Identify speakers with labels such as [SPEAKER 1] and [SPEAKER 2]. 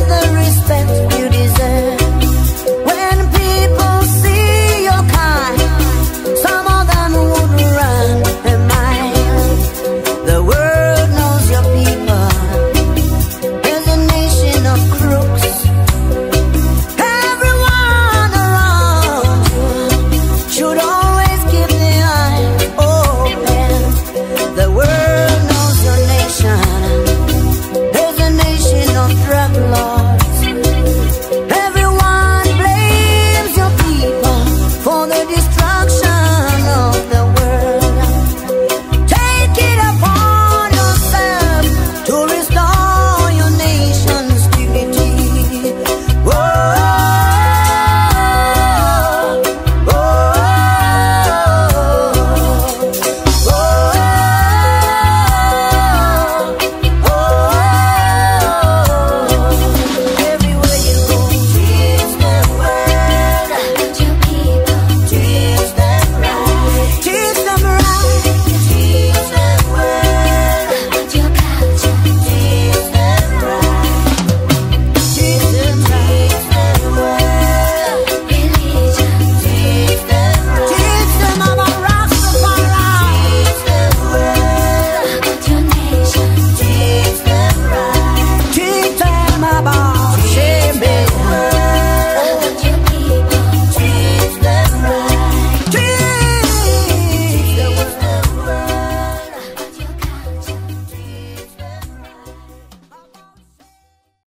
[SPEAKER 1] another respect.